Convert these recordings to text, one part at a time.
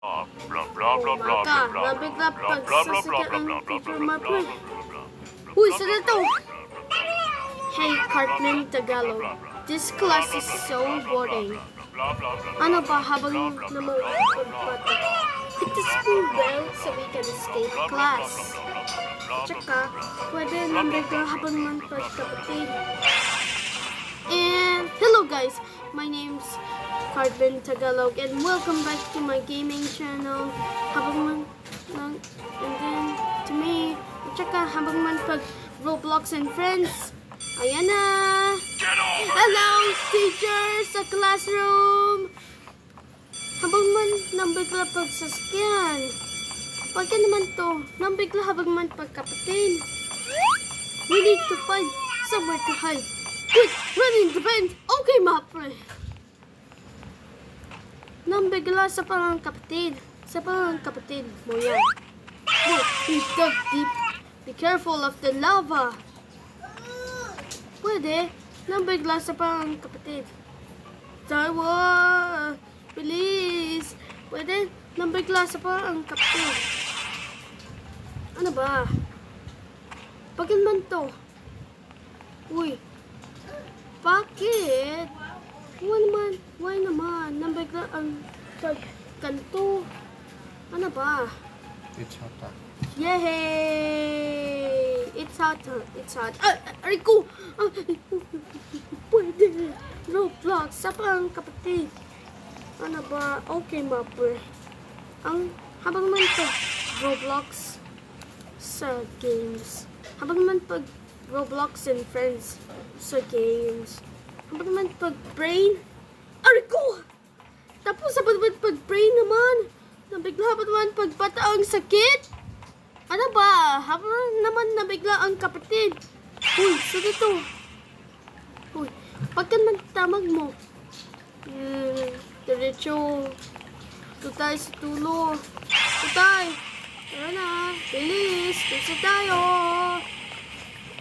blah blah blah blah blah blah blah blah blah blah blah ang blah teacher blah Mapre. blah blah blah Uy, saan to? Hey, Cartman Tagalog. This class is so boring. Ano ba habang naman pagpata? It is school bell so we can escape class. Tsaka, pwede nabigla habang naman pagkapatid. And hello guys, my name's Cartman Tagalog and welcome back to my gaming channel. Habang man, and then to me, at saka habang man pag Roblox and friends. Ayan na! Hello, teacher sa classroom! Habang man nang bigla pagsasakyan. Pagka naman to, nang bigla habang man pagkapatid. We need to find somewhere to hide. Quick, run in the vent! Okay, mapre! Nang bigla sa parang kapatid. Sa parang kapatid mo yan. Look, he dug deep. Be careful of the lava. Pwede. Nang bigla sa parang kapatid. Taiwan! Bilis! Pwede. Nang bigla sa parang kapatid. Ano ba? Pagin man to? Uy. Bakit? Why naman? Why naman? Nang bigla ang pagkanto. Ano ba? It's hot dog. Yay! It's hot. It's hot. Ah, aray ko! Ah, pwede. Roblox. Sa pang kapatid. Ano ba? Okay, mapper. Ang habang man pag Roblox sa games. Habang man pag Roblox and friends sa games. Habang man pag brain. Aray ko! Tapos sa man pag brain naman. Nabigla pa naman pag bata ang sakit. Ano ba? Habang naman nabigla ang kapatid. Uy, saan ito? Uy, pagka nagtamag mo. Hmm, diretso. Tutay sa tulo. Tutay. Tara na. Bilis. Bilis tayo.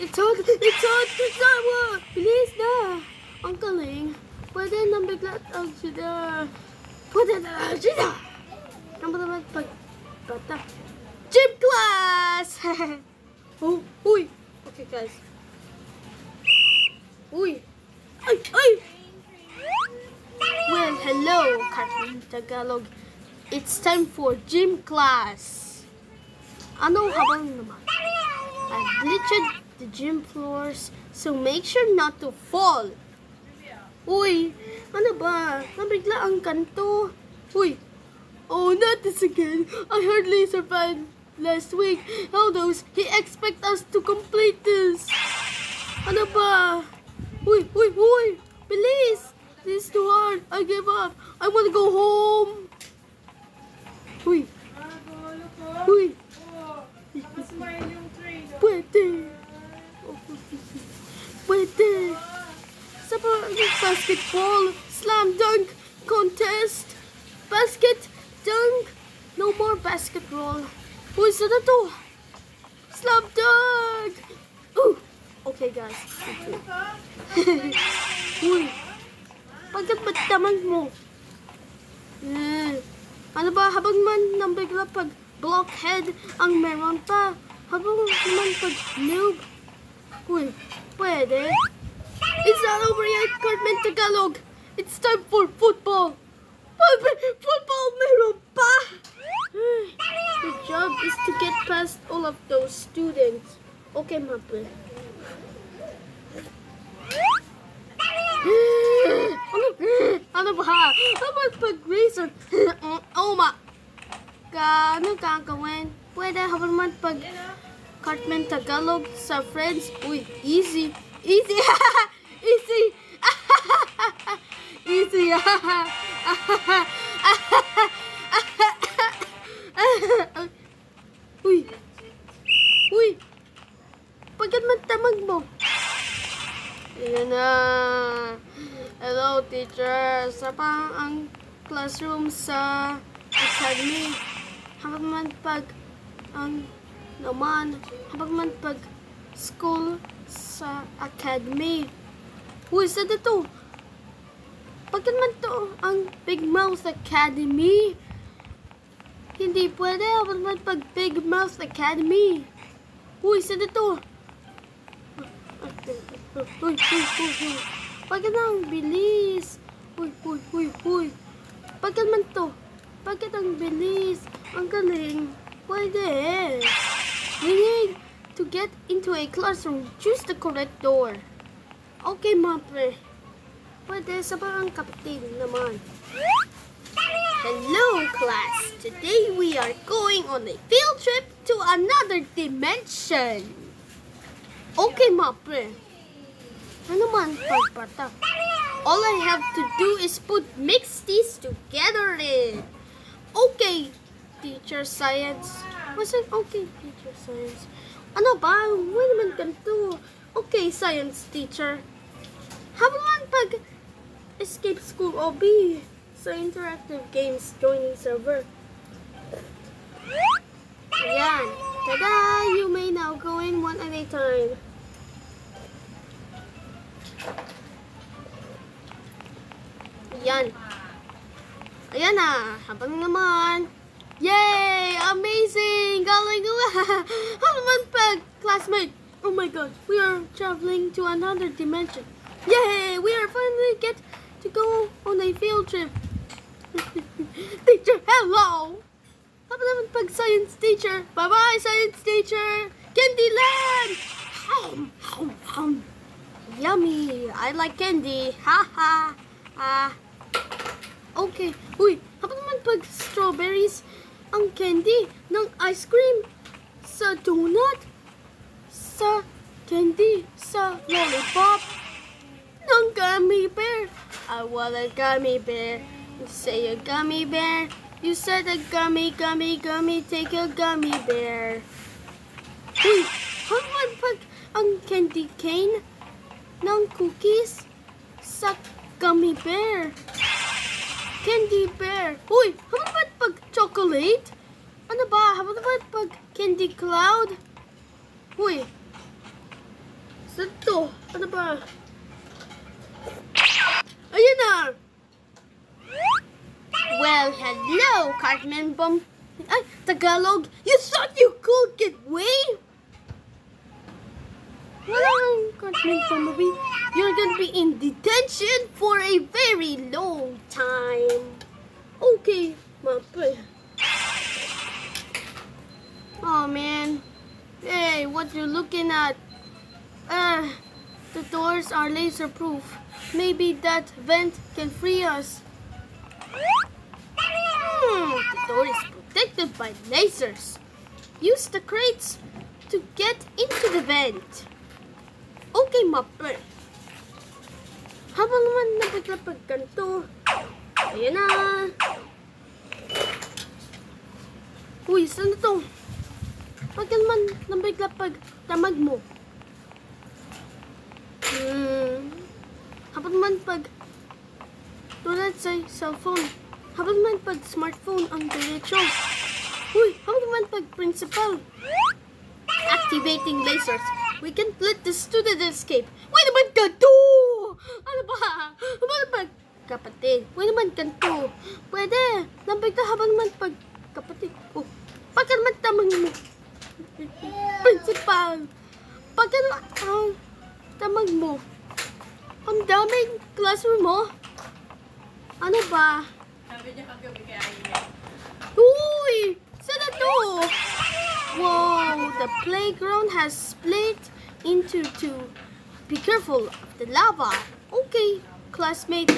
It's hot. It's hot. It's hot. Bilis na. Ang galing. Pwede nang bigla ang sida. Pwede na sida. Ang naman pag bata. Gym class! oh, uy! Okay, guys. Uy! Ay, ay! Well, hello, Cartoon Tagalog. It's time for gym class. Ano habang naman? I've bleached the gym floors, so make sure not to fall. Uy! Ano ba? Nabigla ang kanto. Uy! Oh, not this again. I hardly survived last week. How those? He expect us to complete this. Ano ba? Uy, uy, uy! Bilis! This is too hard. I give up. I want to go home. Uy, uy. Pwede. Pwede. Yung basketball, slam dunk, contest, basket, dunk. No more basketball. Saan na to? Slam dunk! Ooh! Okay, guys. Uy! Pagkat ba't tamang mo? Eh, ano ba, habang man nang bigla pag blockhead ang meron pa. Habang naman pag noob. Uy, pwede. It's not over yet, Cartman Tagalog. It's time for football. Football meron pa! The job is to get past all of those students. Okay, Maple. ano, ano ba? Pag-reason. oh, ma. Ka, ano gagawin? Pwede habang man pag Cartman Tagalog sa friends. Uy, easy. Easy. easy. easy. Uy. Uy. Pagkat man tamag mo. Ayan na. Hello, teacher. Sa pang ang classroom sa academy. Habang man pag ang naman, habang man pag school sa academy. Uy, sa dito? Pagkat man to ang Big Mouth Academy. Hindi pwede. Habang naman pag Big Mouth Academy. Uy, saan ito? Uy, uy, uy, uy. Bakit ang bilis? Uy, uy, uy, uy. Bakit man to? Bakit ang bilis? Ang galing. Pwede. We need to get into a classroom. Choose the correct door. Okay, mapre. Pwede sa parang kapatid naman. Hello, class. Today we are going on a field trip to another dimension. Okay, mapre. Ano man pagpata? All I have to do is put mix these together in. Okay, teacher science. Was it okay, teacher science? Ano ba? Why naman ganito? Okay, science teacher. Man pag escape school OB sa so interactive games joining server. Ayan. Tada! You may now go in one at a time. Ayan. Ayan na. Habang naman. Yay! Amazing! Galing. Habang pag classmate. Oh my god. We are traveling to another dimension. Yay! We are finally get to go on a field trip. teacher, hello! Habang naman pag science teacher. Bye-bye, science teacher! Candyland! Hum, hum, hum. Yummy! I like candy. Ha ha! Ah. Okay. Uy, habang naman pag strawberries ang candy ng ice cream sa donut sa candy sa lollipop ng gummy bear. I want a gummy bear. You say a gummy bear. You said a gummy, gummy, gummy. Take a gummy bear. Uy, habang pag ang candy cane ng cookies sa gummy bear. Candy bear. Uy, habang ba pag chocolate? Ano ba? Habang ba pag candy cloud? Uy. Saan to? Ano ba? Ayun na! Well, hello, Cartman Bum. Ay, Tagalog. You thought you could get away? Wala Cartman Bumblebee. You're gonna be in detention for a very long time. Okay, my boy. Oh man. Hey, what you looking at? Uh, the doors are laser proof. Maybe that vent can free us. Hmm, the door is protected by lasers. Use the crates to get into the vent. Okay, Mapper. Habang naman napaglapag ganito. Ayan na. Uy, saan na to? Pag naman tamad mo. Hmm. Habang naman pag tulad sa cellphone. Habang naman pag smartphone ang diretso. Uy, habang naman pag principal. Activating lasers. We can let the student escape. Wait naman ganito! Ano ba? Ano ba? Kapatid. Wait naman ganito. Pwede. Lambay ka habang naman pag kapatid. Oh. Pagka naman tamang mo. Principal. Pagka naman ang tamang mo. Ang daming classroom mo. Ano ba? Sabi niya kagabi kay Aina. Uy! Saan na to? Wow! The playground has split into two. Be careful of the lava. Okay, classmate.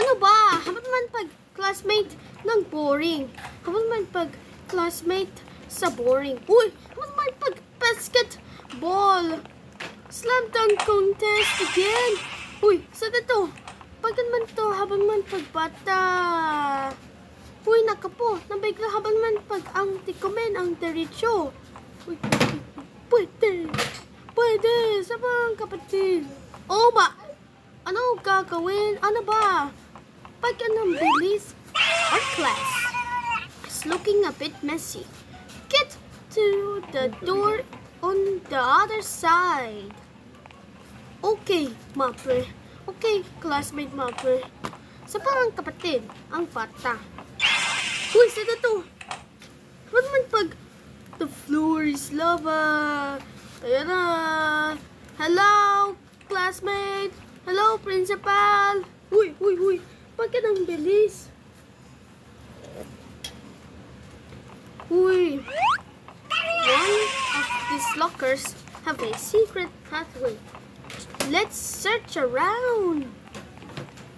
Ano ba? Habang naman pag classmate ng boring. Habang naman pag classmate sa boring. Uy! Habang naman pag basketball. Slam dunk contest again. Uy, na to? Pag naman to, habang man pagbata. Uy, naka po. Nabigla habang man pag ang tikomen ang derecho. Uy, pwede. Pwede. Sa mga kapatid. Oo ba? Ano gagawin? Ano ba? Pag anong bilis? Our class is looking a bit messy. Get to the door on the other side. Okay, Mapre. Okay, classmate Mapre. Sa parang kapatid, ang bata. Uy, na to? floor is lava. Ayan na. Hello, classmate. Hello, principal. Uy, uy, uy. Bakit ang bilis? Uy. One of these lockers have a secret pathway. Let's search around.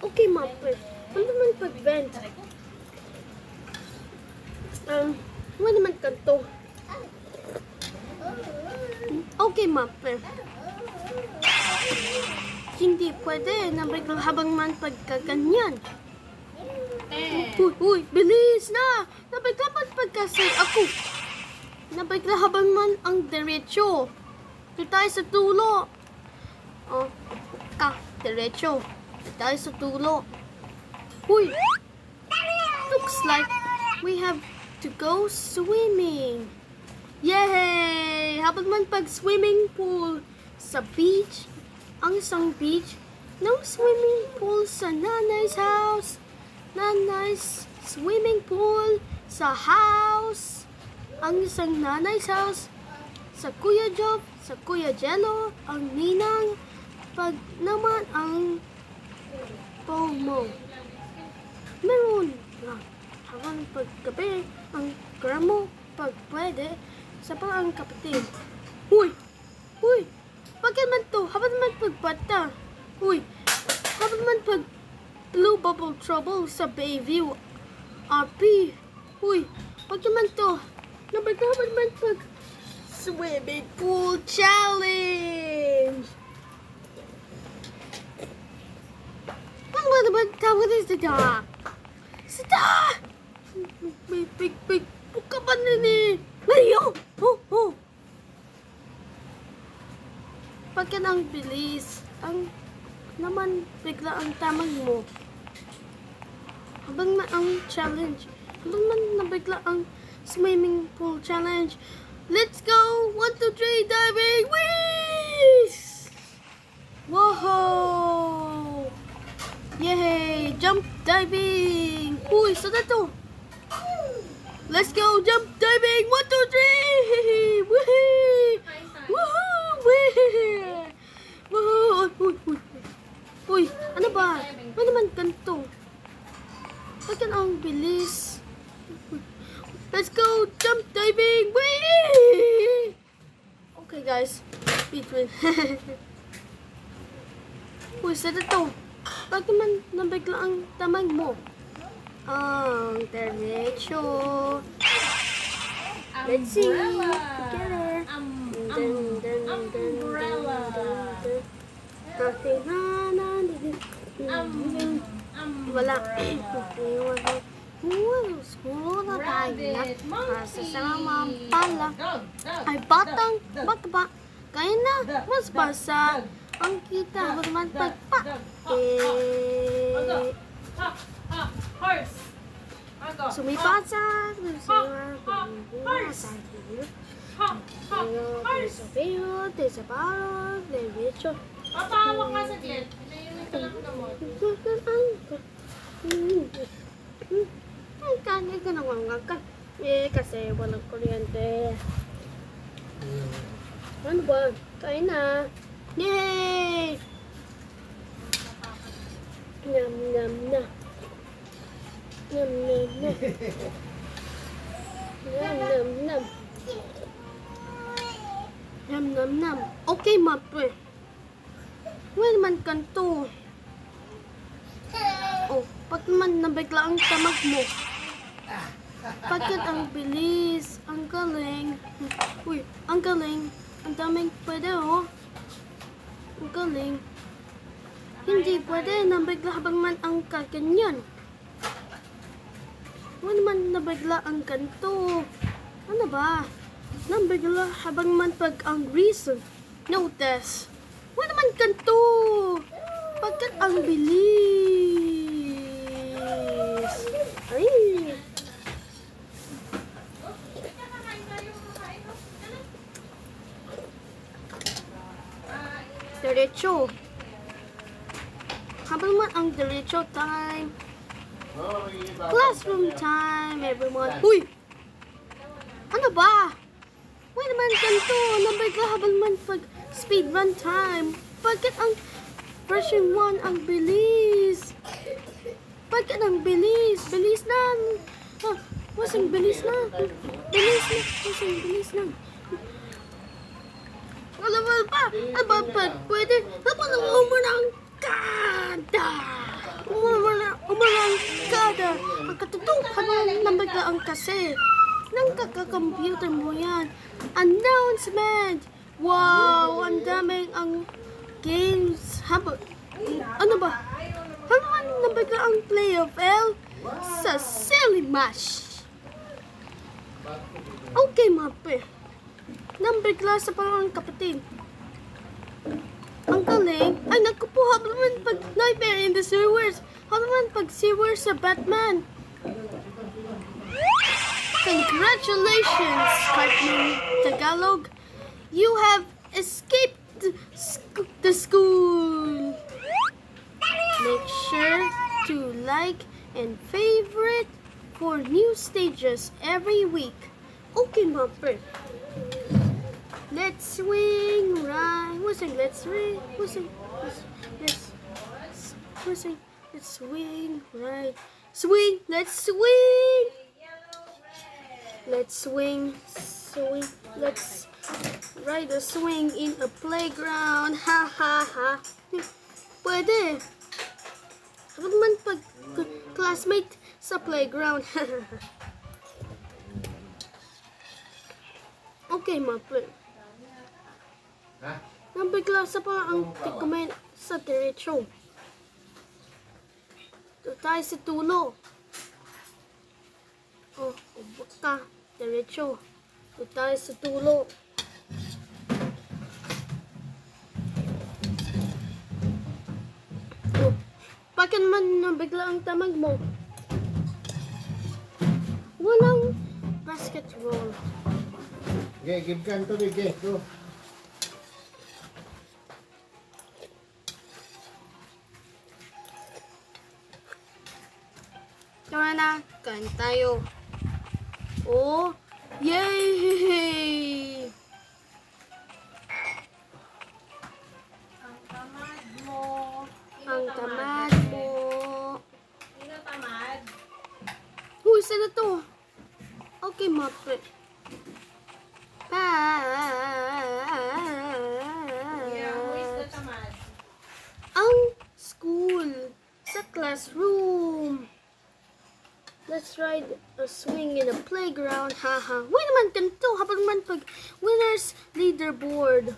Okay, Mapper. Ano naman pag-vent? Um, ano naman kanto? Okay, Mapper. Hindi pwede na biglang habang man pagkaganyan. Eh. Uy, uy, bilis na! Nabigla man pagkasi ako. Nabigla habang man ang diretsyo. Doon tayo sa tulo. Oh, ka, diretsyo. Doon tayo sa tulo. Uy! Looks like we have to go swimming. Yay! Habang man pag swimming pool sa beach, ang isang beach, ng swimming pool sa nanay's house. Nanay's swimming pool sa house. Ang isang nanay's house sa Kuya Job, sa Kuya Jello, ang ninang, pag naman ang Pomo. Meron na habang paggabi ang gramo pag pwede sa pa ang kapatid. Huy! Huy! Bakit man to? Habang man pagbata. Huy! Habang man pag Blue Bubble Trouble sa Bayview. RP. Huy! Bakit man to? Nabagaman man pag Swimming Pool Challenge! Naman tawag na sida? Sida! Big, big, big. Buka pa na ni. Ngayon! Oh, oh. Pagka ang bilis, ang naman bigla ang tamang mo. Habang na ang challenge, habang man nabigla ang swimming pool challenge. Let's go! One, two, three, diving! Whee! Whoa! Yay! Jump diving! Uy, saan na to? Let's go! Jump diving! One, two, three! Woohoo! Whee! Woohoo! Uy, uy, uy! Ano ba? Ano naman ganito? Bakit ang bilis? Let's go! Jump diving! Whee! Okay guys, between. Uy, saan na to? Bakit man nabigla ang tamang mo? Ang diretso. Let's see. Together. Um, dun, umbrella. Nothing na na Um, Wala. umbrella. Wow, siguro na tayo na. Rabbit, monkey. Kasama pala. Ay, batang, dog, dog, baka ba? Kaya na, mas basa. Ang kita, dog. Eh, horse. Ha, ha, horse. Horse. Desafío, desaparo, derecho. Papawak ka sa tiyan. Naiuwi ka lang naman. Ang kanya ka nangangakat. Eh, kasi walang kuryente. Ano ba? Kain na. Yay! Nam nam na. Nam nam na. Nam nam nam. Nam nam nam. Okay, mape. Well, man kanto. Oh, pag man nabigla ang tamag mo. Bakit ang bilis? Ang galing. Uy, ang galing. Ang daming pwede, oh. Ang galing. Hindi pwede nabigla habang man ang kaganyan. Huwag man nabigla ang ganito. Ano ba? Nabigla habang man pag ang reason. Notice. Huwag naman ganito. Bakit ang bilis? Ay. Diretso. Habang man ang diretso time. Classroom time, everyone. Uy! Ano ba? Wait naman ganito. Nabay ka habang man pag speedrun time. Bakit ang version 1 ang bilis? Bakit ang bilis? Bilis na. Ah, wasang bilis na. Bilis na. Wasang bilis na. Alam mo pa, aba pa, pwede, aba na umarang kada. Umarang, umarang kada. Ang katutukan ng nabiglaan kasi. Nang kakakomputer mo yan. Announcement! Wow! Ang daming ang games. Haba, ano ba? Habang nabiglaan play of L sa Silly Mash. Okay, mape. Number class sa parang kapatid. Ang galing. Ay, naku po, habang naman pag Nightmare in the Sewers. Habang naman pag Sewers sa Batman. Congratulations, Cartoon Tagalog. You have escaped the sc- the school. Make sure to like and favorite for new stages every week. Okay, Mopper. Swing right. What's it? Let's swing. What's it? Let's, let's, what's it? Let's swing right. Swing. Let's swing. Let's swing. Swing. Let's ride a swing in a playground. Ha ha ha. Pwede. Ano man pag classmate sa playground. okay, Mopper. Ha? Nabigla sa pa ang tikumen sa diretsyo. Ito tayo sa tulo. Oh, ubot ka. Diretsyo. Ito tayo sa tulo. Oh, bakit man nabigla ang tamag mo? Walang basketball. Okay, give kan to di, okay, go. Na, kain tayo. Oh, yay! Ang tamad mo. Ang tamad mo. Sino tamad? Huy, saan na to? Okay, mape. Pa. Yeah, who is the tamad? Ang school. Sa classroom. Let's ride a swing in a playground. Haha. Wait naman, ganito. Habang man pag winners leaderboard.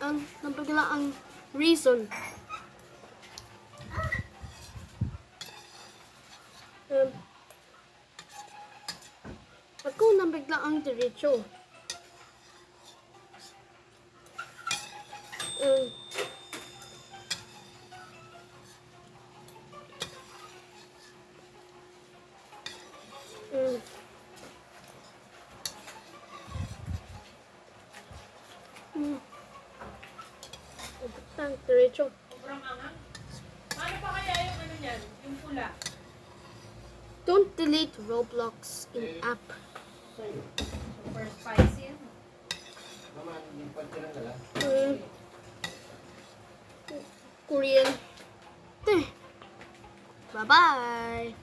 Ang nabagla ang reason. Um, ako nabigla ang diretso. Butang, diretso. Sobrang angang. Paano pa kaya yung ano niyan? Yung pula? Don't delete Roblox in app. Super spicy. yan. Naman, yung pagkirang lang. Um, Korean. Bye-bye.